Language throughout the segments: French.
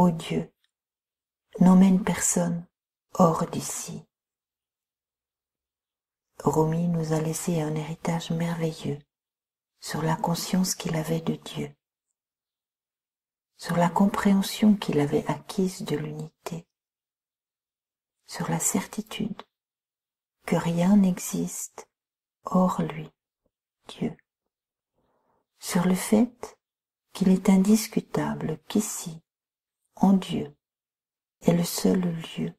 ô Dieu, n'emmène personne hors d'ici. Rumi nous a laissé un héritage merveilleux sur la conscience qu'il avait de Dieu, sur la compréhension qu'il avait acquise de l'unité, sur la certitude que rien n'existe hors lui, Dieu, sur le fait qu'il est indiscutable qu'ici, en Dieu, est le seul lieu,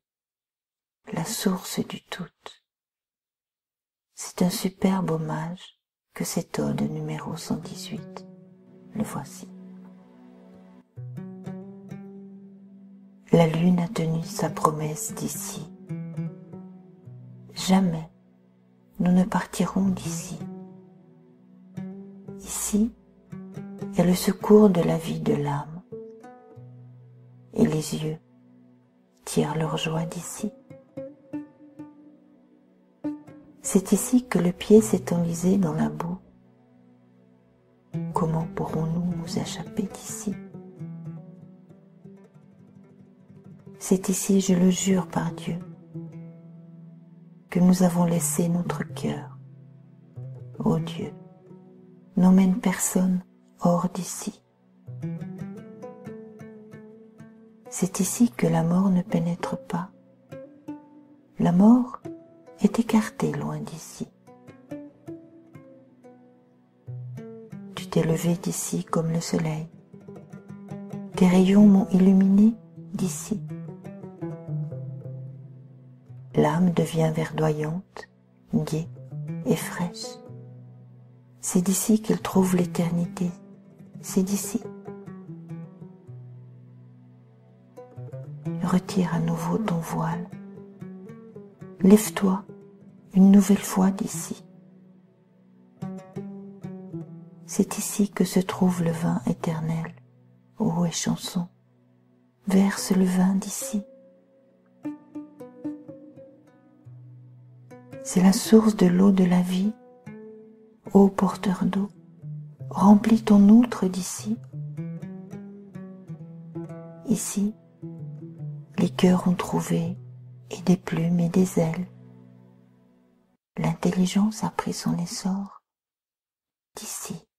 la source du tout. C'est un superbe hommage que cet ode numéro 118. Le voici. La lune a tenu sa promesse d'ici. Jamais nous ne partirons d'ici. Ici est le secours de la vie de l'âme. Et les yeux tirent leur joie d'ici. C'est ici que le pied s'est enlisé dans la boue. Comment pourrons-nous nous échapper d'ici? C'est ici, je le jure par Dieu, que nous avons laissé notre cœur. Ô Dieu, n'emmène personne hors d'ici. C'est ici que la mort ne pénètre pas. La mort est écarté loin d'ici. Tu t'es levé d'ici comme le soleil. Tes rayons m'ont illuminé d'ici. L'âme devient verdoyante, gaie et fraîche. C'est d'ici qu'elle trouve l'éternité. C'est d'ici. Retire à nouveau ton voile. Lève-toi une nouvelle fois d'ici. C'est ici que se trouve le vin éternel. Ô et chanson, verse le vin d'ici. C'est la source de l'eau de la vie. Ô porteur d'eau, remplis ton outre d'ici. Ici, les cœurs ont trouvé et des plumes et des ailes l'intelligence a pris son essor d'ici.